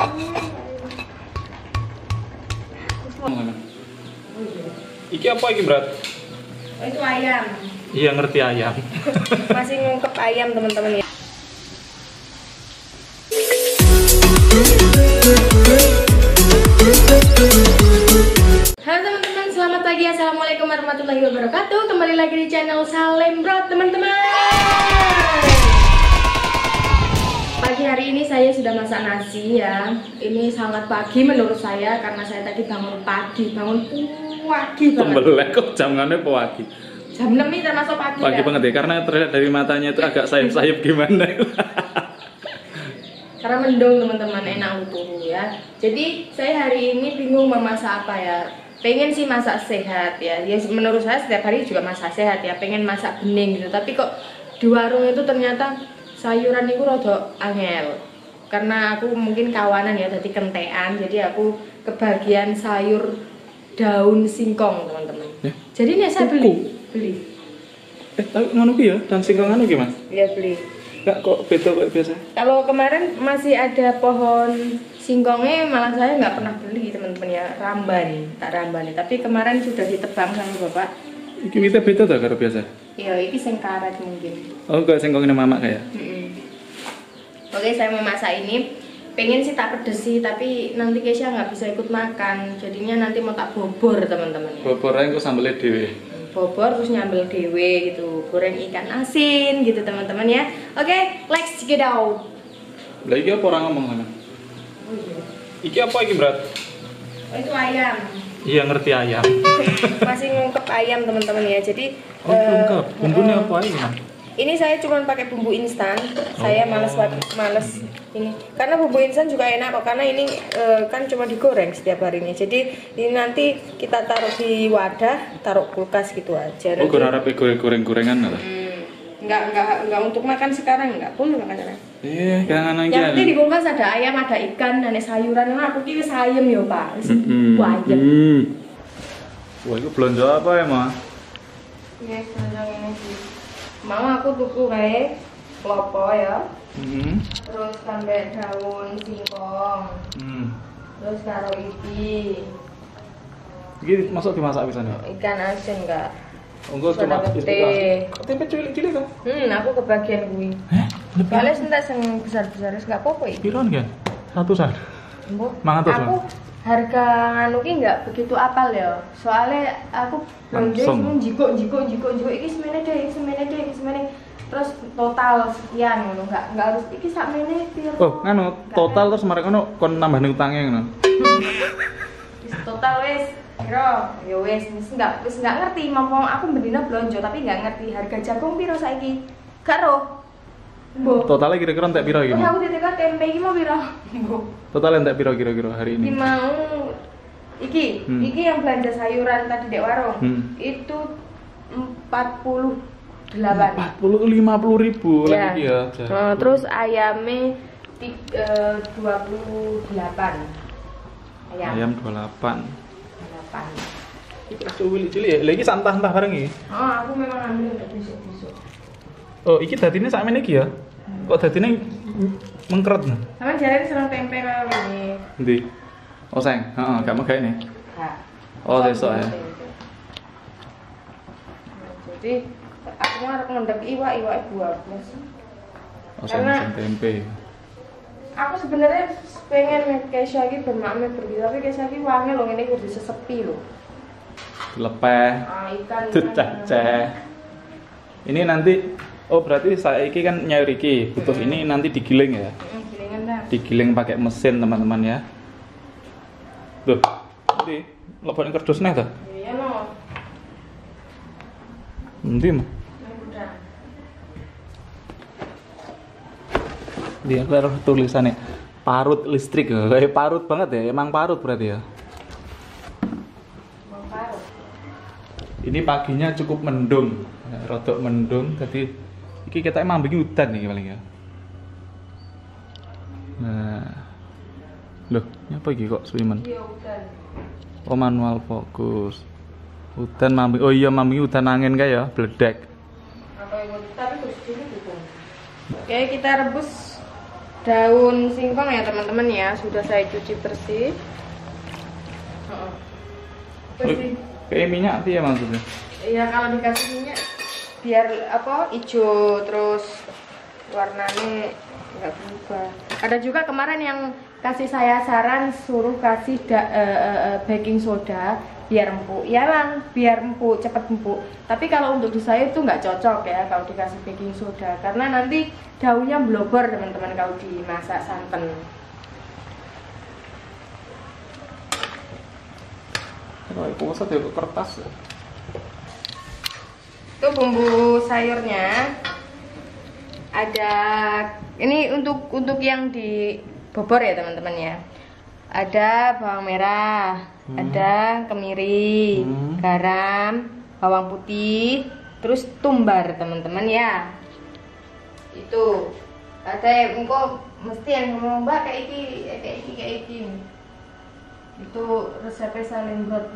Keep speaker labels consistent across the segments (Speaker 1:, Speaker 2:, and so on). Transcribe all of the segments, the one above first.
Speaker 1: Iki apa iki, Brat?
Speaker 2: Oh, itu ayam.
Speaker 1: Iya, ngerti ayam.
Speaker 2: Masih ngungkep ayam teman-teman ya. Halo teman-teman, selamat pagi. Assalamualaikum warahmatullahi wabarakatuh. Kembali lagi di channel Salem Bro, teman-teman. Pagi hari ini saya sudah masak nasi ya. Ini sangat pagi menurut saya karena saya tadi bangun pagi, bangun pagi banget.
Speaker 1: Tembelek kok jamnya pagi.
Speaker 2: Jam 6 ini termasuk pagi,
Speaker 1: Pagi
Speaker 2: ya?
Speaker 1: banget ya, karena terlihat dari matanya itu agak sayap-sayap gimana.
Speaker 2: karena mendung teman-teman enak utuh ya jadi saya hari ini bingung mau masak apa ya pengen sih masak sehat ya ya menurut saya setiap hari juga masak sehat ya pengen masak bening gitu tapi kok di warung itu ternyata sayuran itu rada angel karena aku mungkin kawanan ya jadi kentean jadi aku kebagian sayur daun singkong teman-teman
Speaker 1: Ya.
Speaker 2: jadi ini saya beli beli
Speaker 1: eh, tapi ngono ya, dan singkong anu gimana?
Speaker 2: ya beli
Speaker 1: Enggak kok beda kayak biasa.
Speaker 2: Kalau kemarin masih ada pohon singkongnya malah saya nggak pernah beli teman-teman ya ramban, tak ramban. Tapi kemarin sudah ditebang sama bapak.
Speaker 1: Iki kita beda tak karo biasa?
Speaker 2: Ya ini sing karet mungkin.
Speaker 1: Oh, enggak singkongnya mama kayak.
Speaker 2: Mm-mm. Oke saya mau masak ini. Pengen sih tak pedes sih, tapi nanti Kesha nggak bisa ikut makan. Jadinya nanti mau tak bobor teman-teman ya.
Speaker 1: Bobornya kok sambelnya dhewe.
Speaker 2: Bobor terus nyambel dewe gitu, goreng ikan asin gitu teman-teman ya. Oke, let's get out.
Speaker 1: Lah iki apa orang ngomong ngono? Iki apa iki, Brat?
Speaker 2: Oh, itu ayam.
Speaker 1: Iya, ngerti ayam.
Speaker 2: masih ngungkep ayam teman-teman ya jadi
Speaker 1: Oh,
Speaker 2: eh,
Speaker 1: lengkap. Bumbunya
Speaker 2: eh,
Speaker 1: apa aja?
Speaker 2: Ini saya cuma pakai bumbu instan saya
Speaker 1: Oh.
Speaker 2: males banget males ini karena bumbu instan juga enak kok karena ini eh, kan cuma digoreng setiap harinya jadi ini nanti kita taruh di wadah taruh kulkas gitu aja
Speaker 1: Oh, gue harap goreng-gorengan lah.
Speaker 2: Hmm, nggak nggak nggak untuk makan sekarang nggak boleh makan sekarang
Speaker 1: Iya, jangan aja.
Speaker 2: yang penting di kulkas ada ayam ada ikan ada sayuran nah, aku kira sayam ya pak ayam
Speaker 1: Mm. Wah, itu belanja apa ya, Ma?
Speaker 2: Iya, sekarang ini Mau aku tuku kayak klopo ya,
Speaker 1: Hmm.
Speaker 2: terus tambah daun singkong,
Speaker 1: Hmm.
Speaker 2: terus karo iki,
Speaker 1: Iki masuk dimasak bisa nih.
Speaker 2: ikan asin enggak?
Speaker 1: Enggak cuma. Kok tempe cilik-cilik kan?
Speaker 2: Hmm, aku kebagian kuwi.
Speaker 1: Heh,
Speaker 2: Soalnya sentak sing besar-besar enggak apa-apa iki.
Speaker 1: Piron kan? Ratusan.
Speaker 2: Mbok, Aku harga nganu ki enggak begitu apal ya. Soalnya aku belanja cuma jiko jiko jiko jiko iki semene deh, semene deh, semene. Terus total sekian ngono enggak enggak harus. Iki sakmene piro.
Speaker 1: Oh, nganu total terus mereka ngono kon nambah ning utangnya ngono.
Speaker 2: Total wis piro ya wis wis enggak wis enggak ngerti mau aku bendina blonjo tapi enggak ngerti harga jagung piro saiki. Gak roh Mbok.
Speaker 1: Totalnya kira-kira entek piro iki,
Speaker 2: aku ditekak tempe iki mau piro?
Speaker 1: Totalnya entek piro kira-kira hari
Speaker 2: Iki
Speaker 1: ini?
Speaker 2: mau iki
Speaker 1: Hmm.
Speaker 2: iki yang belanja sayuran tadi dek warung
Speaker 1: Hmm.
Speaker 2: itu 48
Speaker 1: 40 50 ribu
Speaker 2: Ya.
Speaker 1: lagi ya.
Speaker 2: Eh, terus ayamnya eh, 28 ayam,
Speaker 1: ayam 28.
Speaker 2: 28
Speaker 1: Iki cilik-cilik ya. Lagi santah-santah bareng iki.
Speaker 2: Oh, aku memang ambil untuk besok-besok.
Speaker 1: Oh, iki dadine sakmene iki ya. Kok dadine mengkeret?
Speaker 2: Sama jalan serang tempe kalau ini.
Speaker 1: Ndi? Oh, sayang. Heeh, gak nih.
Speaker 2: Kak.
Speaker 1: Oh, besok ya.
Speaker 2: Jadi aku mau harus ngendek iwak iwak buah.
Speaker 1: Oh, sayang tempe.
Speaker 2: Aku sebenarnya pengen Kesha lagi bermakna pergi tapi Kesha lagi wangi loh ini udah sesepi loh.
Speaker 1: Lepeh.
Speaker 2: Ah, ikan.
Speaker 1: Ceceh. Ini nanti oh berarti saya iki kan nyaur iki, butuh ini nanti digiling ya.
Speaker 2: Hmm, gilingan.
Speaker 1: Digiling pakai mesin teman-teman ya. Tuh. Ndi? Lebokin kerdus nih tuh.
Speaker 2: Iya no.
Speaker 1: Ndi mah? Dia taruh tulisannya parut listrik ya. Kayak parut banget ya. Emang parut berarti ya. Ini paginya cukup mendung. Rodok mendung jadi iki kita emang begini hutan nih paling ya. Nah. Loh, ini apa iki kok Swiman?
Speaker 2: Iya.
Speaker 1: Oh manual fokus. Hutan mambing. Oh iya mambing hutan angin kayak ya, bledek.
Speaker 2: Apa yang dukung. Oke kita rebus daun singkong ya teman-teman ya sudah saya cuci bersih Heeh. bersih
Speaker 1: Kayak minyak sih ya maksudnya.
Speaker 2: Iya kalau dikasih minyak biar apa hijau terus warnanya nggak berubah. Ada juga kemarin yang kasih saya saran suruh kasih da, eh, eh, baking soda biar empuk. Ya bang, biar empuk, cepet empuk. Tapi kalau untuk di saya itu nggak cocok ya kalau dikasih baking soda karena nanti daunnya blober teman-teman kalau dimasak santan.
Speaker 1: Kalau itu usah ya kertas.
Speaker 2: itu bumbu sayurnya. Ada ini untuk untuk yang di bobor ya teman-teman ya. Ada bawang merah
Speaker 1: Hmm.
Speaker 2: ada kemiri
Speaker 1: Hmm.
Speaker 2: garam bawang putih terus tumbar teman-teman ya. Itu. Ada yang engkau mesti yang ngomong mbak kayak iki kayak iki kayak iki. Itu resepnya saling berat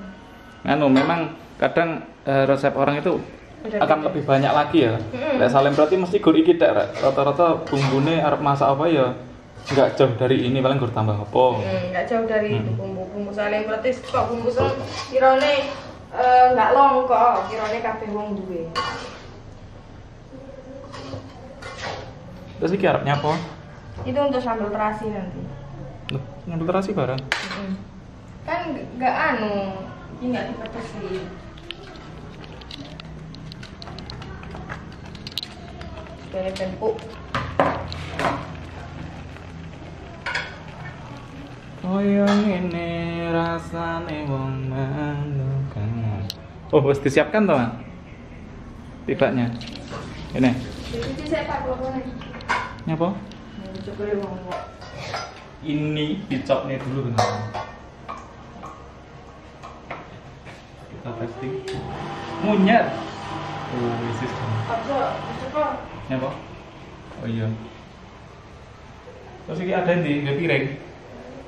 Speaker 1: Anu memang kadang eh, resep orang itu Akan
Speaker 2: beda.
Speaker 1: lebih banyak lagi ya. Lek saling berarti mesti gur iki tek. Rata-rata bumbune arep masak apa ya nggak jauh dari ini paling gur tambah apa.
Speaker 2: Hmm, nggak jauh dari
Speaker 1: Hmm.
Speaker 2: bumbu-bumbu saling berarti kok bumbu sing kirane eh, nggak long kok kirane kabeh wong duwe
Speaker 1: Terus iki arep nyapa?
Speaker 2: itu untuk sambal terasi nanti
Speaker 1: Loh, Nyambel terasi barang.
Speaker 2: Mm-mm. kan nggak- anu ini nggak dipetesi Kayak tempuk
Speaker 1: Koyo ngene rasane wong manungkan. Oh, wis disiapkan toh, Mas? Tibaknya. Ini. Nyapa?
Speaker 2: coba ya wong kok
Speaker 1: Ini dicopnya dulu teman. Kita testing. Munyet. Oh, isi
Speaker 2: apa coba
Speaker 1: Nyapa? Oh iya. Terus ini ada di nggak piring.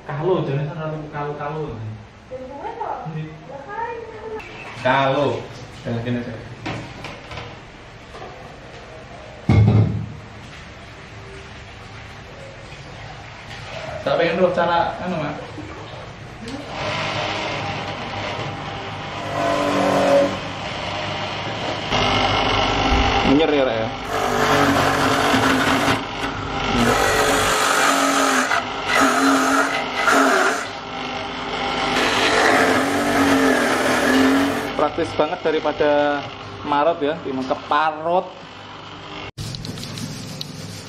Speaker 1: Kalau jenis kalau kalau kalau. Kalau. Jangan gini saya. Tak pengen dulu cara anu mak. Menyer ya Rek, ya. Praktis banget daripada marot ya di keparot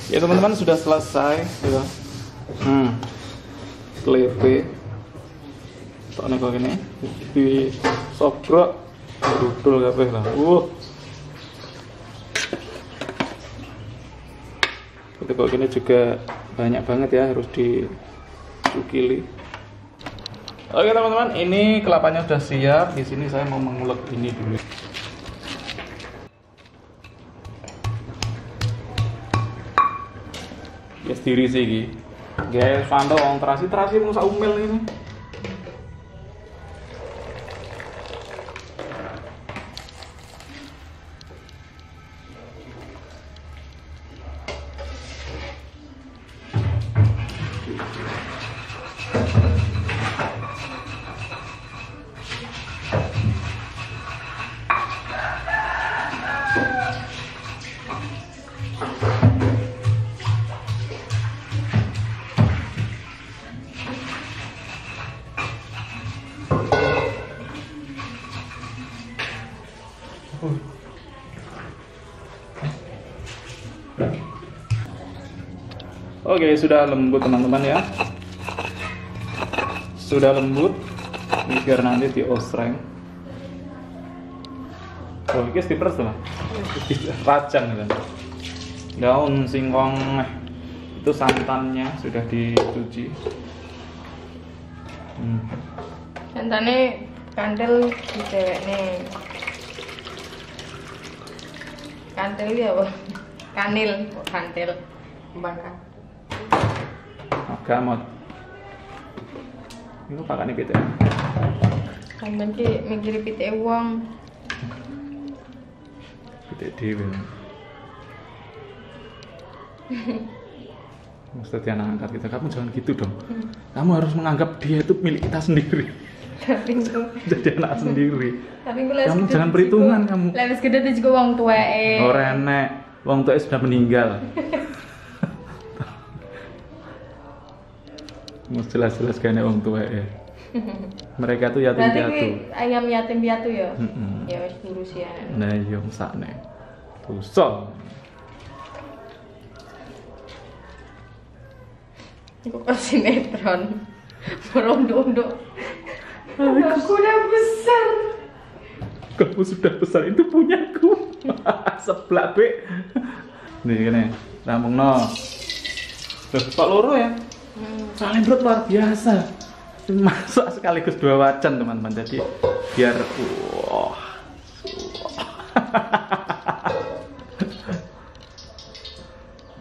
Speaker 1: ya teman-teman sudah selesai gitu. hmm. Klepe tak nih kok gini di sobrok. Dudul kabeh lah. Uh kok gini juga banyak banget ya harus dicukili Oke teman-teman, ini kelapanya sudah siap. Di sini saya mau mengulek ini dulu. Ya sendiri sih ini. Guys, orang terasi terasi mau umel ini. Oke, sudah lembut teman-teman ya. Sudah lembut. Biar nanti di osreng. Oh, ini stippers tuh. Rajang kan. Daun singkong itu santannya sudah dicuci. Hmm.
Speaker 2: Santane kandel di cewek nih. Kantil ya? Kanil, kok kantil. Kembang kan.
Speaker 1: Gamot. Ini pakai PT.
Speaker 2: Sampeyan ki mikiri pitike wong.
Speaker 1: PT dewi. Mesti anak angkat kita, kamu jangan gitu dong. Kamu harus menganggap dia itu milik kita sendiri. Jadi anak sendiri.
Speaker 2: tapi
Speaker 1: Kamu jangan perhitungan, kamu.
Speaker 2: Wis gede juga wong tuweke.
Speaker 1: Ora enek, wong tuanya sudah meninggal. Jelas-jelas kayaknya wong tua ya. Mereka tuh yatim
Speaker 2: Berarti
Speaker 1: piatu.
Speaker 2: ayam yatim piatu ya. Ya wis urus ya.
Speaker 1: Nah iya mesakne. Dosa.
Speaker 2: Iku pas sinetron. Merondok-ondok. Aku udah besar.
Speaker 1: Kamu sudah besar itu punyaku. Sebelah be. Nih gini, rampung no. Loh, Pak Loro ya?
Speaker 2: Hmm.
Speaker 1: Salim Bro luar biasa. Masuk sekaligus dua wajan teman-teman. Jadi biar wah.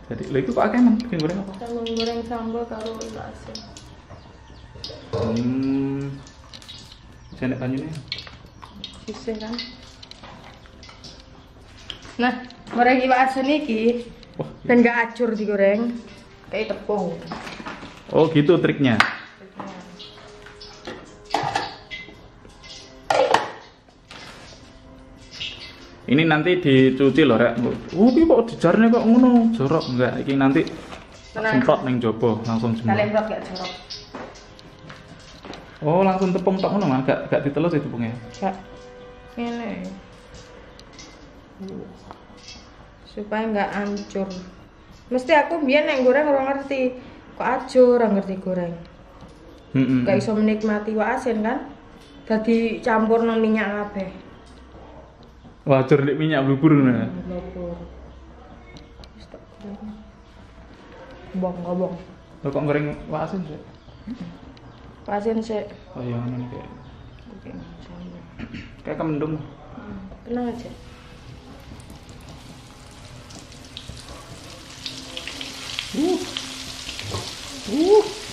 Speaker 1: Jadi lho itu kok akeh men bikin goreng apa?
Speaker 2: Sambal goreng sambal karo iwak asin.
Speaker 1: Hmm. Jenek banyune.
Speaker 2: Sisih kan. Nah, goreng iwak asin iki
Speaker 1: Wah.
Speaker 2: ben gak acur digoreng kayak tepung.
Speaker 1: Oh gitu triknya. Ini nanti dicuci loh, Rek. Oh, ini kok dijarnya kok ngono? Jorok enggak? Ini nanti semprot neng jopo langsung.
Speaker 2: Kalian buat gak jorok.
Speaker 1: Oh, langsung tepung tok ngono, gak gak ditelus itu tepungnya.
Speaker 2: Gak. Ini. Supaya nggak hancur. Mesti aku biar yang goreng orang ngerti. Kok acur orang ngerti goreng.
Speaker 1: Heeh.
Speaker 2: Gak iso menikmati wak asin kan? Tadi campur nang minyak kabeh.
Speaker 1: Wajar nek minyak blubur ngono.
Speaker 2: Tak goreng. Bong, ngobong.
Speaker 1: Lo kok goreng wasin sih?
Speaker 2: Wak asin sih.
Speaker 1: Oh iya ngono nih, kayak kayak kemendung.
Speaker 2: Hmm, Tenang aja.
Speaker 1: Uh. Uh.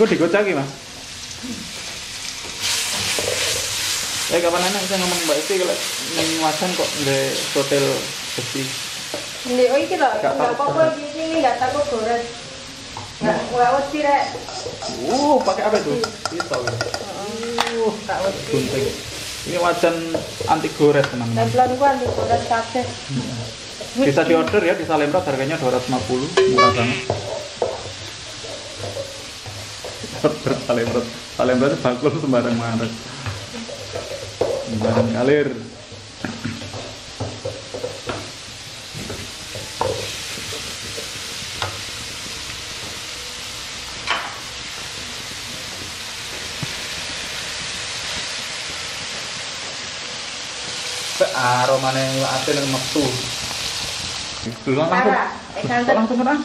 Speaker 1: Gue digocak iki, Mas. Eh kapan enak bisa ngomong Mbak Esti kalau ning wajan kok ndek hotel besi.
Speaker 2: Ini, oh iki loh,
Speaker 1: Gak
Speaker 2: nggak
Speaker 1: takut
Speaker 2: apa-apa di sini nggak takut gores. Nggak, nggak wedi rek.
Speaker 1: Uh, pakai apa itu? Pisau ya. Uh, gunting. Ini wajan anti gores teman-teman.
Speaker 2: Templan gua anti gores kabeh.
Speaker 1: Bisa diorder ya di Salemrot harganya 250, murah banget. Order Salemrot. Salemrot itu bakul sembarang merek. Sembarang kalir. aromanya asin yang metu. Itu langsung.
Speaker 2: Eh,
Speaker 1: langsung kan?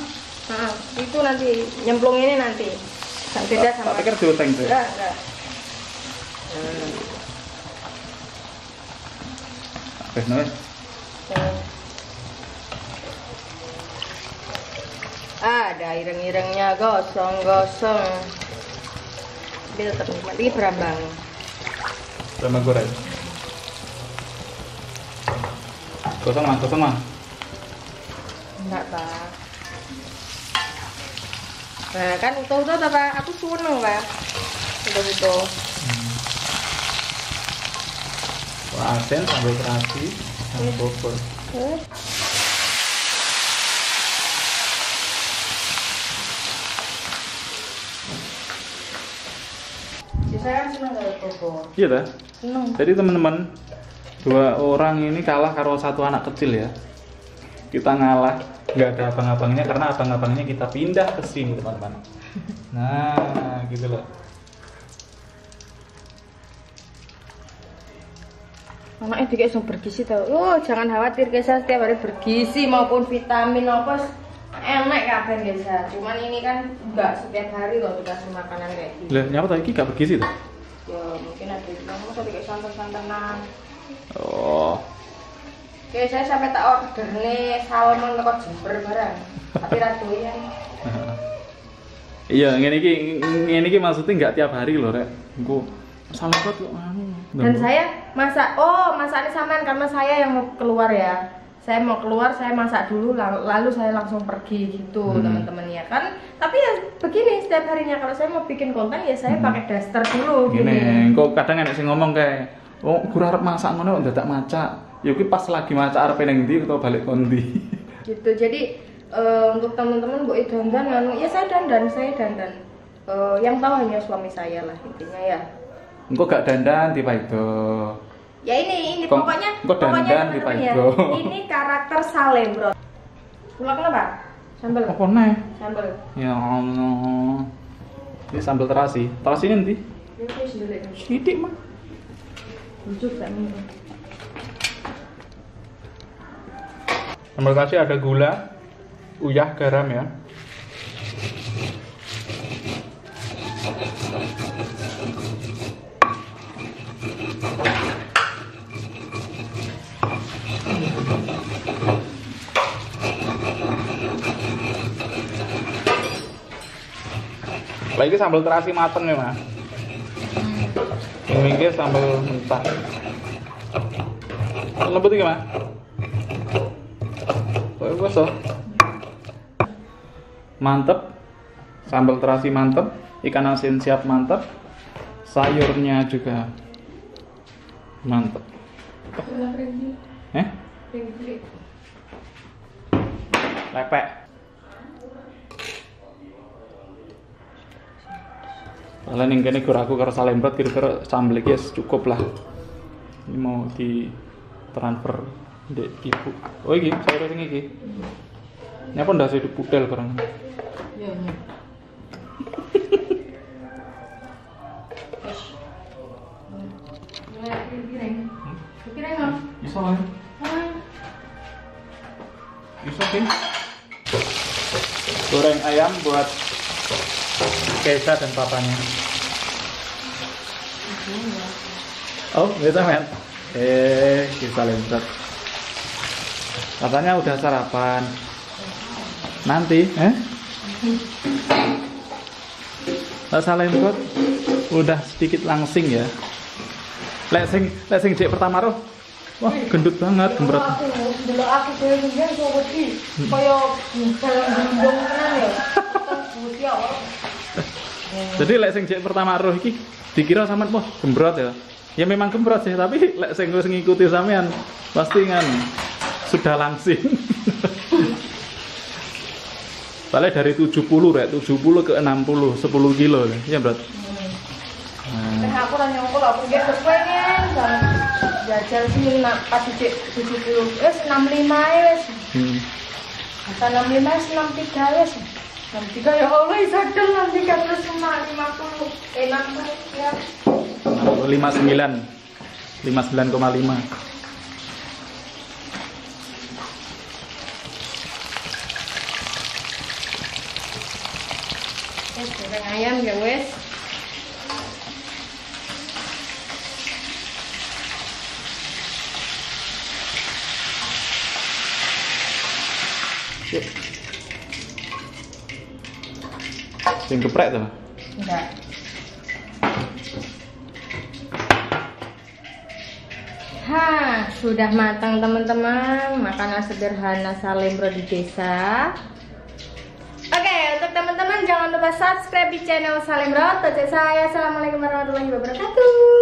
Speaker 2: Nah, itu nanti nyemplung ini nanti. Nggak beda sama.
Speaker 1: Tak pikir dioteng tuh.
Speaker 2: Enggak, enggak.
Speaker 1: Eh, nulis.
Speaker 2: Jangan. Ada ireng-irengnya gosong-gosong. Tetap nikmat. Ini berambang.
Speaker 1: Sama goreng. Kosong mas, kosong mas.
Speaker 2: Enggak, Pak. Nah, kan utuh-utuh ta, Pak? Aku seneng, Pak. Utuh-utuh.
Speaker 1: Wah, asin, sambal terasi, sama bubur.
Speaker 2: Saya kan seneng kalau bubur.
Speaker 1: Iya dah.
Speaker 2: Seneng.
Speaker 1: Jadi teman-teman, dua orang ini kalah karo satu anak kecil ya. Kita ngalah, nggak ada abang-abangnya karena abang-abangnya kita pindah ke sini teman-teman. Nah, gitu loh.
Speaker 2: Anaknya juga langsung bergizi tau. Oh, jangan khawatir, Kesa setiap hari bergizi maupun vitamin apa enak kabeh biasa. Cuman ini kan nggak setiap hari loh dikasih makanan kayak gini.
Speaker 1: Lah nyapa tadi gak bergizi tuh?
Speaker 2: Ya mungkin ada yang bilang masa kayak santan-santanan.
Speaker 1: Oh.
Speaker 2: Kayak saya sampai tak order nih salmon kok jember barang. Tapi ra doyan.
Speaker 1: Iya, ngene iki ngene iki maksudnya nggak tiap hari loh, Rek. Engko salah kok kok anu.
Speaker 2: Dan saya masak, oh masaknya sampean karena saya yang mau keluar ya. Saya mau keluar, saya masak dulu, lalu saya langsung pergi gitu
Speaker 1: Hmm.
Speaker 2: teman-teman ya kan. Tapi ya begini setiap harinya kalau saya mau bikin konten ya saya
Speaker 1: Hmm.
Speaker 2: pakai daster dulu
Speaker 1: Gini,
Speaker 2: gini.
Speaker 1: kok kadang enek sing ngomong kayak, "Oh, gue arep masak ngono kok dadak macak." Ya pas lagi masak arep ning ndi utawa balik kondi.
Speaker 2: Gitu. Jadi eh, untuk teman-teman bu dandan, anu, ya saya dandan, saya dandan. Eh, yang tahu hanya suami saya lah intinya ya.
Speaker 1: Engko gak dandan tiba itu.
Speaker 2: Ya ini ini
Speaker 1: Kok-
Speaker 2: pokoknya
Speaker 1: kok
Speaker 2: pokoknya
Speaker 1: dandan di
Speaker 2: ya.
Speaker 1: Paido?
Speaker 2: Ini karakter Salem, Bro. Ulak apa? Sambel.
Speaker 1: Apa nih?
Speaker 2: Sambel.
Speaker 1: Ya Allah. Ini sambal terasi. Terasi ini nanti?
Speaker 2: Ini.
Speaker 1: Sidik mah.
Speaker 2: Lucu tak nih.
Speaker 1: Sambal terasi ada gula, uyah, garam ya. Lagi sambal terasi mateng ya, Mas. Ini iki sambal mentah. Lembut iki, Mas. Mantep. Sambal terasi mantep, ikan asin siap mantep. Sayurnya juga mantep. Eh? Lepek. Kalian yang kene gur aku karo salembrat kira-kira sambel iki wis cukup lah. Ini mau di transfer Dek ibu. Oh iki sayur sing iki. Ini apa ndak sih pudel barang.
Speaker 2: Ya.
Speaker 1: Iso lah. Iso sih. Goreng ayam buat Kesa dan papanya. Oh, beda men. Eh, kita lempet. Katanya udah sarapan. Nanti, eh? Rasa lempet udah sedikit langsing ya. Lek sing lek sing jek pertama roh. Wah, gendut banget, gembrot.
Speaker 2: aku, dulu aku dhewe mbiyen kok wedi kaya jalan gendong tenan ya. Awak.
Speaker 1: Jadi lek sing jek pertama roh iki dikira sampean wah gembrot ya. Ya memang gembrot sih, tapi lek sing wis ngikuti sampean pasti kan sudah langsing. Soalnya dari 70 rek, 70 ke 60, 10 kilo ya, Bro.
Speaker 2: Nah,
Speaker 1: Nah,
Speaker 2: aku nyongkol aku nggih kepengen banget jajal sih nak pas dicek 70 wis 65 ae wis.
Speaker 1: hmm.
Speaker 2: Kata 65 wis 63 wis. 63 ya Allah iso del 63 terus cuma 50 eh 60 ya.
Speaker 1: 59 59,5
Speaker 2: Wis goreng ayam ya wis.
Speaker 1: Yuk. Sing geprek tuh.
Speaker 2: Enggak. Hah, sudah matang teman-teman. Makanan sederhana Salembro di desa. Oke, untuk teman-teman jangan lupa subscribe di channel Salembro. Tujuh saya. Assalamualaikum warahmatullahi wabarakatuh.